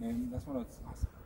And that's what it's awesome.